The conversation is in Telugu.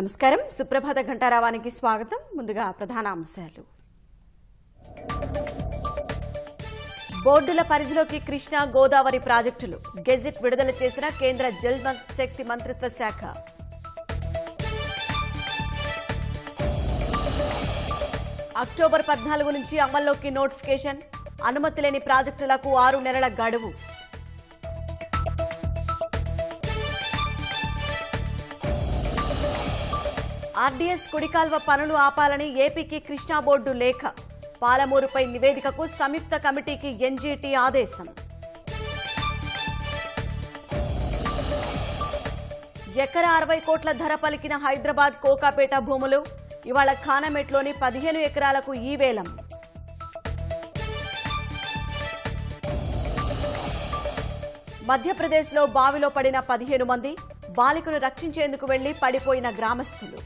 నమస్కారం. సుప్రభాత ఘంటారావానికి స్వాగతం. ముందుగా ప్రధాన అంశాలు. బోర్డుల పరిధిలోకి కృష్ణా గోదావరి ప్రాజెక్టులు. గెజిట్ విడుదల చేసిన కేంద్ర జల్ శక్తి మంత్రిత్వ శాఖ. అక్టోబర్ పద్నాలుగు నుంచి అమల్లోకి నోటిఫికేషన్. అనుమతి లేని ప్రాజెక్టులకు ఆరు నెలల గడువు. ఆర్డీఎస్ కుడికాల్వ పనులు ఆపాలని ఏపీకి కృష్ణా బోర్డు లేఖ. పాలమూరుపై నివేదికకు సంయుక్త కమిటీకి ఎన్జీటీ ఆదేశం. ఎకరా అరవై కోట్ల ధర పలికిన హైదరాబాద్ కోకాపేట భూములు ఇవాళ ఖానమెట్లోని పదిహేను ఎకరాలకు ఈ వేలం. మధ్యప్రదేశ్లో బావిలో పడిన పదిహేను మంది బాలికను రక్షించేందుకు వెళ్ళి పడిపోయిన గ్రామస్తులు.